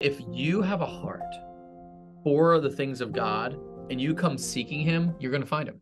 If you have a heart for the things of God and you come seeking Him, you're going to find Him.